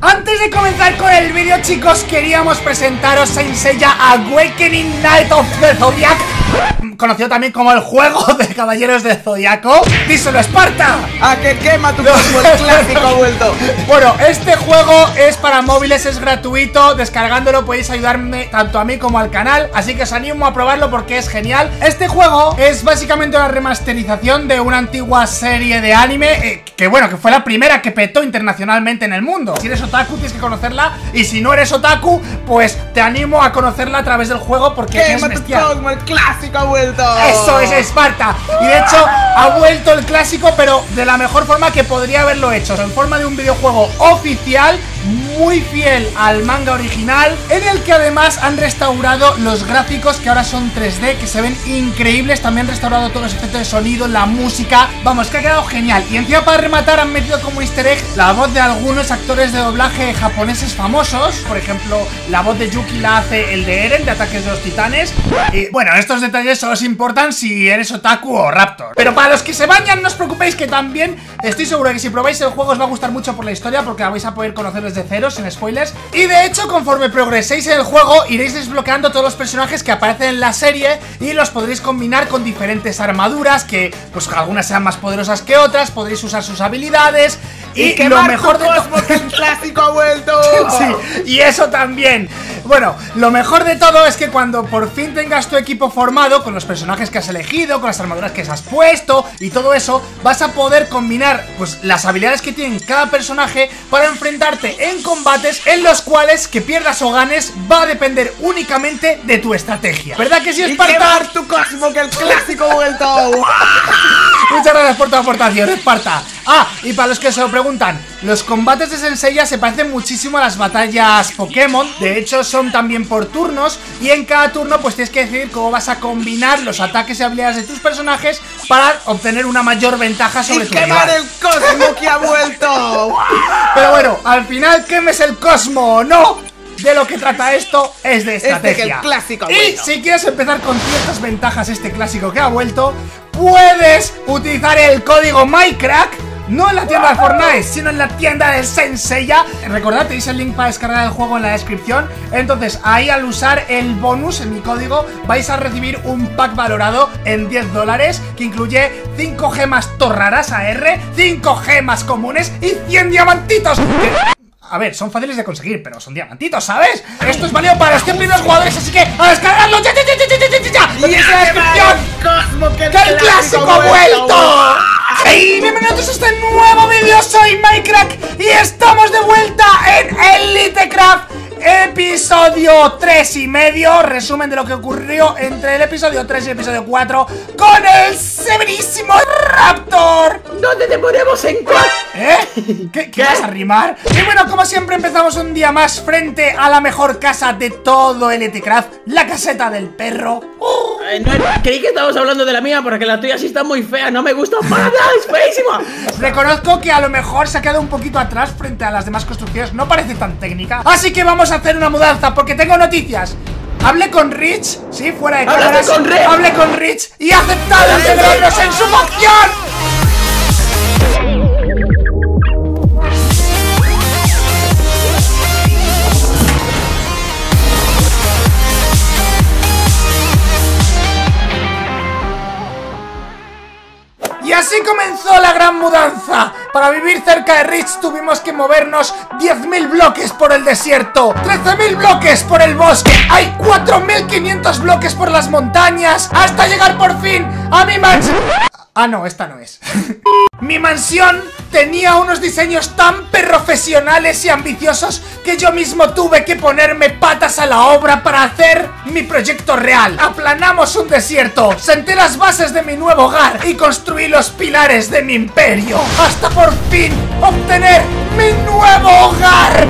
Antes de comenzar con el vídeo chicos queríamos presentaros Saint Seiya Awakening Night of the Zodiac Conocido también como el juego de Caballeros de Zodiaco. Díselo Esparta. ¡A que quema tu cosmo! El clásico ha vuelto. Bueno, este juego es para móviles, es gratuito. Descargándolo podéis ayudarme tanto a mí como al canal Así que os animo a probarlo porque es genial. Este juego es básicamente una remasterización de una antigua serie de anime eh, Que bueno, que fue la primera que petó internacionalmente en el mundo. Si eres otaku tienes que conocerla Y si no eres otaku, pues te animo a conocerla a través del juego porque es bestial. El clásico ha vuelto. Eso es Esparta. Y de hecho ha vuelto el clásico pero de la mejor forma que podría haberlo hecho En forma de un videojuego oficial muy fiel al manga original En el que además han restaurado los gráficos que ahora son 3D Que se ven increíbles. También han restaurado todos los efectos de sonido, la música. Vamos, que ha quedado genial. Y encima para rematar han metido como easter egg La voz de algunos actores de doblaje japoneses famosos. Por ejemplo, la voz de Yuki la hace el de Eren de Ataques de los Titanes. Y bueno, estos detalles solo os importan si eres otaku o raptor. Pero para los que se bañan no os preocupéis que también Estoy seguro de que si probáis el juego os va a gustar mucho por la historia Porque la vais a poder conocer desde cero, sin spoilers. Y de hecho, conforme progreséis en el juego Iréis desbloqueando todos los personajes que aparecen en la serie Y los podréis combinar con diferentes armaduras Que pues algunas sean más poderosas que otras Podréis usar sus habilidades Y, que lo mejor de Cosmo, que el clásico ha vuelto. Sí, y eso también Bueno, lo mejor de todo es que cuando por fin tengas tu equipo formado Con los personajes que has elegido, con las armaduras que has puesto Y todo eso, vas a poder combinar pues las habilidades que tienen cada personaje Para enfrentarte en combates en los cuales que pierdas o ganes Va a depender únicamente de tu estrategia ¿Verdad que sí, Y Esparta? tu cosmo, que el clásico vuelto Muchas gracias por tu aportación, Esparta. Ah, y para los que se lo preguntan, los combates de Senseiya se parecen muchísimo a las batallas Pokémon. De hecho, son también por turnos. Y en cada turno, pues tienes que decidir cómo vas a combinar los ataques y habilidades de tus personajes para obtener una mayor ventaja sobre Y tu quemar rival. el cosmo que ha vuelto Pero bueno, al final, quemes el cosmo o no. De lo que trata esto es de Este que el estrategia. clásico ha y si quieres empezar con ciertas ventajas este clásico que ha vuelto, puedes utilizar el código MyCrack no en la tienda de Fortnite, sino en la tienda de Senseiya. Recordad, tenéis el link para descargar el juego en la descripción. Entonces, ahí al usar el bonus en mi código Vais a recibir un pack valorado en 10 dólares Que incluye 5 gemas torraras AR 5 gemas comunes y 100 diamantitos. A ver, son fáciles de conseguir, pero son diamantitos, ¿sabes? Esto es válido para los 100 primeros jugadores, así que a descargarlo. Ya, Y descripción. que el ¡Que el clásico ha vuelto! ¡Hey! Bienvenidos a este nuevo vídeo, soy Minecraft y estamos de vuelta en Elitecraft Episodio 3 y medio Resumen de lo que ocurrió entre el episodio 3 y el episodio 4 Con el severísimo Raptor ¿Dónde te ponemos en cuatro? ¿Eh? ¿Qué, qué vas a rimar? Y bueno, como siempre empezamos un día más frente a la mejor casa de todo LTCraft La caseta del perro ¡Uh! Eh, no, creí que estábamos hablando de la mía porque la tuya sí está muy fea, no me gusta para nada, es feísima. Reconozco que a lo mejor se ha quedado un poquito atrás frente a las demás construcciones No parece tan técnica Así que vamos a hacer una mudanza porque tengo noticias. Hablé con Rich, sí, fuera de ¿Hablaste cámaras. con Rich? Hablé con Rich y ha aceptado integrarnos en su facción Y así comenzó la gran mudanza. Para vivir cerca de Rich tuvimos que movernos 10.000 bloques por el desierto, 13.000 bloques por el bosque, hay 4.500 bloques por las montañas, hasta llegar por fin a mi mansión. Ah, no, esta no es. Mi mansión tenía unos diseños tan profesionales y ambiciosos que yo mismo tuve que ponerme patas a la obra para hacer mi proyecto real. Aplanamos un desierto, senté las bases de mi nuevo hogar y construí los pilares de mi imperio. Hasta por fin obtener mi nuevo hogar.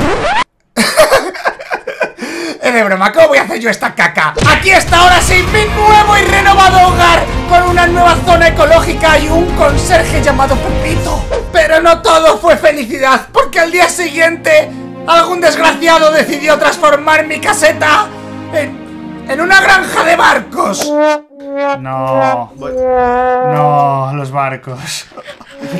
De broma, ¿cómo voy a hacer yo esta caca? Aquí está ahora sí mi nuevo y renovado hogar Con una nueva zona ecológica y un conserje llamado Pepito Pero no todo fue felicidad Porque al día siguiente Algún desgraciado decidió transformar mi caseta En, en una granja de barcos No. No, los barcos.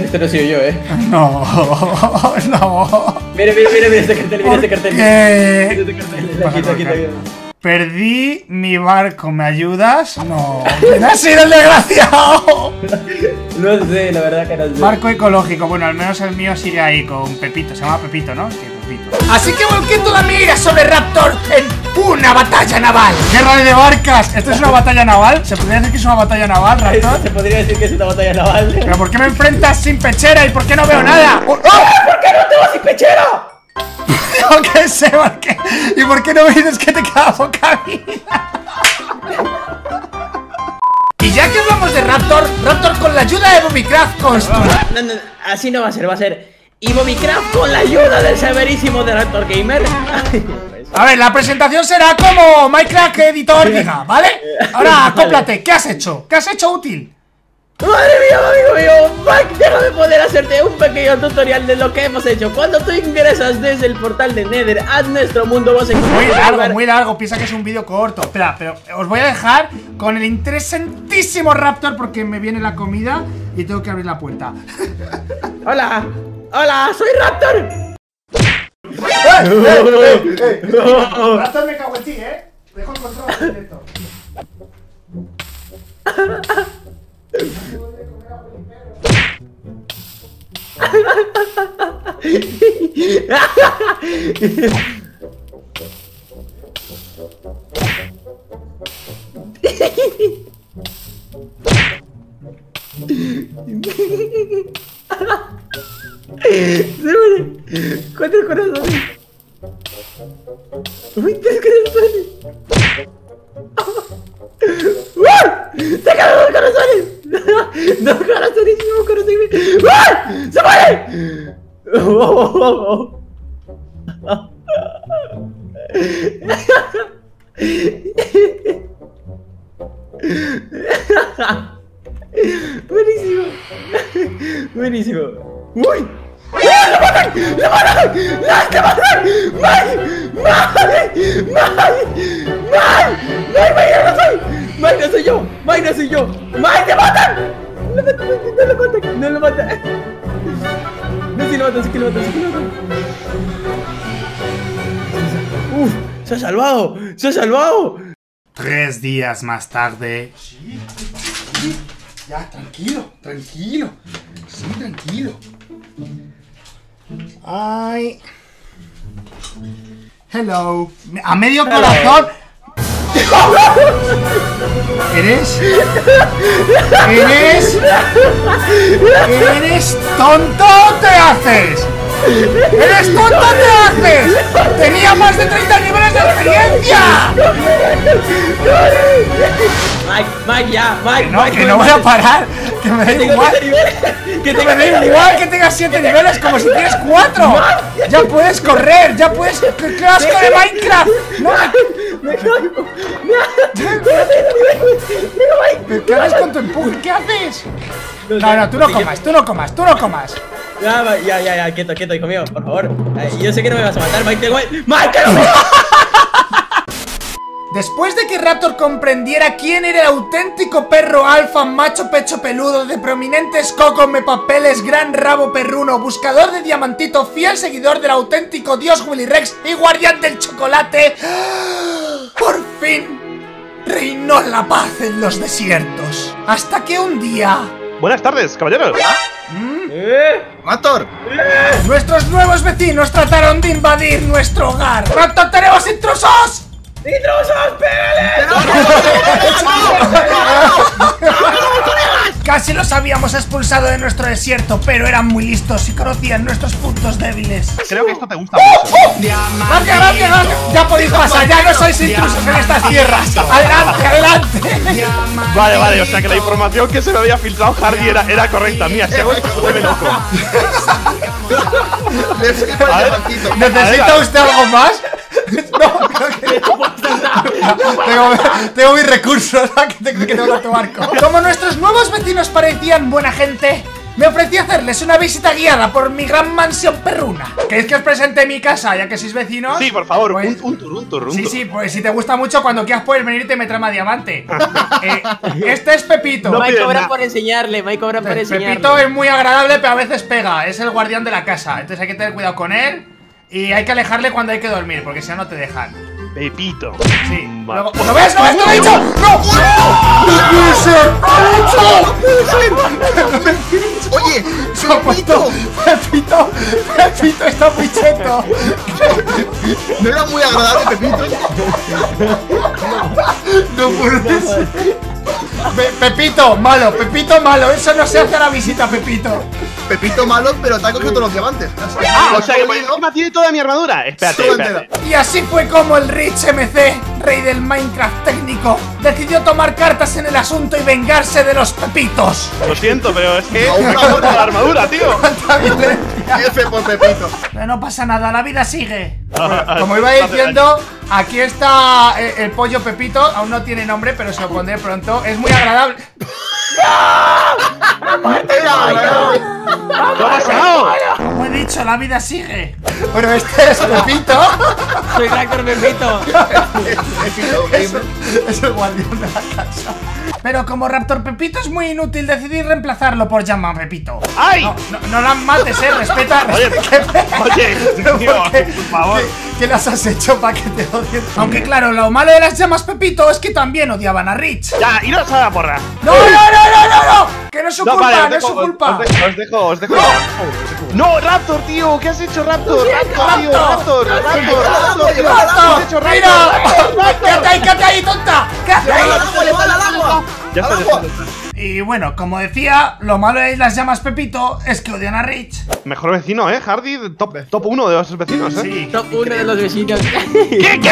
Este no soy yo, eh. No. No. Mira, mira, mira, mira este cartel, mira este cartel. Mira este cartel. Aquí, por aquí. Perdí mi barco, ¿me ayudas? No. ¿Quién ha sido el desgraciado? No sé, la verdad que no sé. Barco ecológico, bueno, al menos el mío sigue ahí con Pepito, se llama Pepito, ¿no? Sí, Pepito. Así que volqué toda mi ira sobre Raptor una batalla naval. Guerra de barcas. ¿Esto es una batalla naval? ¿Se podría decir que es una batalla naval, Raptor? Se podría decir que es una batalla naval. ¿Pero por qué me enfrentas sin pechera y por qué no veo nada? ¡Oh! ¿Por qué no tengo sin pechera? Yo qué sé, ¿por qué? ¿Y por qué no me dices que te queda poca vida? Y ya que hablamos de Raptor, Raptor con la ayuda de Bobbycraft construye. No, no, así no va a ser, va a ser. Y Bobbycraft con la ayuda del severísimo de Raptor Gamer. A ver, la presentación será como Minecraft Editor diga, ¿vale? Ahora, acóplate, ¿qué has hecho? ¿Qué has hecho útil? Madre mía, amigo mío, Mike, déjame poder hacerte un pequeño tutorial de lo que hemos hecho. Cuando tú ingresas desde el portal de Nether a nuestro mundo, vas a encontrar Muy largo, muy largo, piensa que es un vídeo corto. Espera, pero os voy a dejar con el interesantísimo Raptor porque me viene la comida y tengo que abrir la puerta. Hola, hola, soy Raptor. Raptor me cago en ti, ¿eh? Dejo el control directo. ¿Cuántos corazones? Buenísimo. Buenísimo. ¡Uy! ¡Ah, ¡Lo matan! ¡Lo matan! ¡No, te matan! ¡Mike! ¡Mike! ¡Mike! ¡Mike! ¡Mike, Mike, no soy! ¡Mike, no soy yo! ¡Mike, no soy yo! ¡Mike, te matan! No, no, no, no lo matan, no lo matan. No, sí lo matan, sí que lo matan, sí que lo matan. ¡Se ha salvado! ¡Se ha salvado! Tres días más tarde. Sí, sí. Ya, tranquilo, tranquilo. Sí, tranquilo. Ay. Hello. A medio corazón. ¿Eres? ¿Eres? ¿Eres tonto o te haces? ¿Eres tonto o te haces? Tenía más de 30 niveles de experiencia. Mike, Mike, ya, Mike, No, Mike, que no voy a parar. Que me da igual. Que me da igual que tengas 7 niveles como si tienes 4. Ya puedes correr, ya puedes. ¡Qué qué asco de Minecraft! No, Me caigo. Me ¿Qué haces con tu empuje? ¿Qué haces? No, no, tú no comas, tú no comas, tú no comas. Ya, ya, ya, ya, quieto, quieto, hijo mío, por favor. Ay, yo sé que no me vas a matar, Mike, tengo... ¡Mike, que no me- Después de que Raptor comprendiera quién era el auténtico perro alfa, macho pecho peludo, de prominentes cocos papeles, gran rabo perruno, buscador de diamantito, fiel seguidor del auténtico dios Willy Rex y guardián del chocolate, por fin reinó la paz en los desiertos. Hasta que un día Buenas tardes, caballeros. ¿Eh? ¡Raptor! nuestros nuevos vecinos trataron de invadir nuestro hogar. ¡Raptor, tenemos intrusos! ¡Intrusos, pégale! Casi los habíamos expulsado de nuestro desierto, pero eran muy listos y conocían nuestros puntos débiles. Creo que esto te gusta mucho. ¡Gracias, gracias, gracias! Ya podéis pasar, ya no sois intrusos en estas tierras. ¡Adelante, adelante! Vale, vale, o sea que la información que se me había filtrado Hardy era, era correcta. Mía, se vuelve loco. ¿Necesita usted algo más? No, creo que tengo, tengo mis recursos, tengo que que barco. Como nuestros nuevos vecinos parecían buena gente, me ofrecí hacerles una visita guiada por mi gran mansión perruna. ¿Queréis que os presente mi casa, ya que sois vecinos? Sí, por favor, Pues- un, un tour, un tour, un Sí, tour. sí, pues si te gusta mucho, cuando quieras puedes venirte y me trama diamante. Eh, este es Pepito. No Mike piden cobra nada. por enseñarle, Mike cobra por enseñarle. Pepito es muy agradable, pero a veces pega. Es el guardián de la casa. Entonces hay que tener cuidado con él. Y hay que alejarle cuando hay que dormir, porque si no, no te dejan. Pepito. Sí. Vale. Luego- ¿Lo ves? ¿Lo ves? ¡Te lo he dicho! ¡No! ¡No puede ser! Oye, Se ha puesto Pepito, Pepito está muy cheto. no era muy agradable, Pepito. No puede ser. Pe- Pepito, malo, Pepito, malo. Eso no se hace a la visita, Pepito. Pepito malo, pero te ha cogido todos los diamantes. Ah, o sea que por encima tiene toda mi armadura. Espérate, espérate. Y así fue como el Rich MC, rey del Minecraft técnico, decidió tomar cartas en el asunto y vengarse de los Pepitos. Lo siento, pero es que roto la armadura, tío. Por Pepito. Pero no pasa nada, la vida sigue. Ah, Como iba diciendo, aquí está eh, el pollo Pepito, aún no tiene nombre, pero se lo pondré pronto. Es muy agradable. ¿Qué ha pasado? Como he dicho, la vida sigue. Bueno, este es Pepito. Soy Raptor Pepito. Es el guardián de la casa. Pero como Raptor Pepito es muy inútil, decidí reemplazarlo por Llama Pepito. ¡Ay! No, no, no la mates, eh, respeta. Oye, oye, ¿Por tío, qué? por favor. ¿Qué, qué las has hecho para que te odien? Aunque claro, lo malo de las llamas Pepito es que también odiaban a Rich. Ya, iros a la porra. ¡No, no, no, no, no! no! ¡Que no es su No, culpa! vale, ¡No es su culpa! Os dejo, os dejo, os dejo. No, Raptor, tío, ¿qué has hecho, Raptor? Raptor, tío, Raptor. Raptor, Raptor, Raptor, tío. ¿Qué has ¡Raptor! hecho, ¡Mira! Raptor? ¡Quédate ahí, quédate ahí, tonta! ¡Quédate ahí! ¡Agua, le pala al agua! Ya está, ¡Al ya está, agua! Ya está. Y bueno, como decía, lo malo de las llamas Pepito es que odian a Rich. Mejor vecino, eh, Hardy, top, top uno de los vecinos, eh. Sí. Top uno de los vecinos. ¿Qué, qué?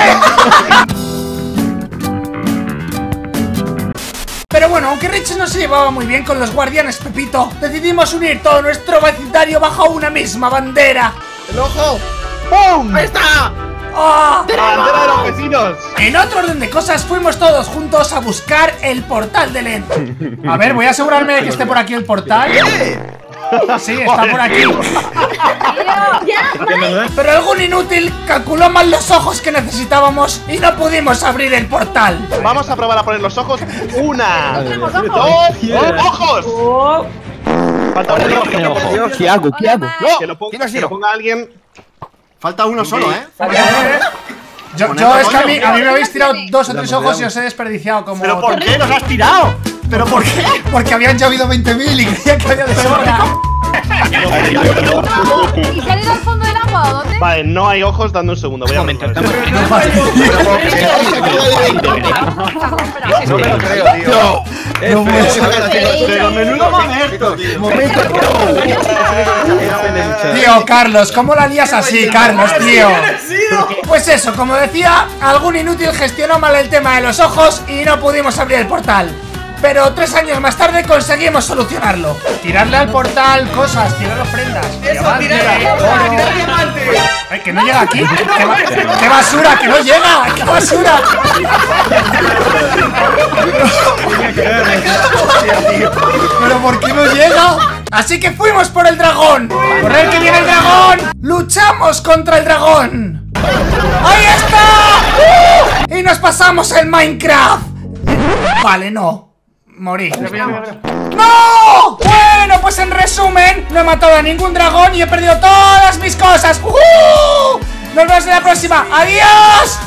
Pero bueno, aunque Rich no se llevaba muy bien con los guardianes Pepito, decidimos unir todo nuestro vecindario bajo una misma bandera. ¡El ojo! ¡Pum! ¡Ahí está! ¡Ah! La bandera de los vecinos. En otro orden de cosas, fuimos todos juntos a buscar el portal del End. A ver, voy a asegurarme de que esté por aquí el portal. Sí, está por aquí. Pero algún inútil calculó mal los ojos que necesitábamos y no pudimos abrir el portal. Vamos a probar a poner los ojos. Una, dos, ojos. Falta uno. ¿Qué hago? ¿Qué hago? No, que lo ponga alguien. Falta uno solo, ¿eh? Yo, yo es que a mí, a mí me habéis tirado dos o tres ojos y os he desperdiciado como. ¿Pero por qué los has tirado? ¿Pero por qué? Porque habían llovido 20.000 y creía que había de sobra. ¿Y se han ido al fondo del agua o dónde? Vale, no hay ojos, dando un segundo. Voy a esto. No me lo creo, tío. No. Pero menudo momento, tío. Tío, Carlos, ¿cómo la lías así, Carlos, tío? Pues eso, como decía, algún inútil gestionó mal el tema de los ojos y no pudimos abrir el portal. Pero tres años más tarde conseguimos solucionarlo. Tirarle al portal cosas, tirar ofrendas. Diamante, oro. Ay, que no llega aquí. ¿Qué, ba- qué basura! ¡Que no llega! ¡Qué basura! ¿Pero por qué no llega? Así que fuimos por el dragón. ¡Correr que viene el dragón! ¡Luchamos contra el dragón! ¡Ahí está! ¡Uh! Y nos pasamos el Minecraft. Vale, no. Morí. ¡No! He matado a ningún dragón y he perdido todas mis cosas. Nos vemos en la próxima. ¡Adiós!